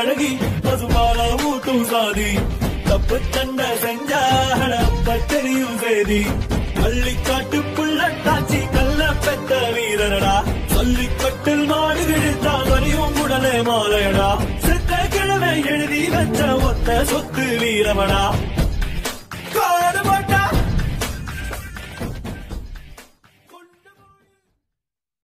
பழகி பசுபால ஊட்டும் சாதி. தப்பு தண்ட செஞ்சா சேதி தெரியும் காட்டு புள்ள புள்ளட்டாச்சி கல்ல பெத்த வீரரடா சொல்லி கட்டில் மாடு கிழித்தா வரியும் உடனே மாலையடா. செத்த கிழமை எழுதி வச்ச ஒத்த சொத்து வீரமடா.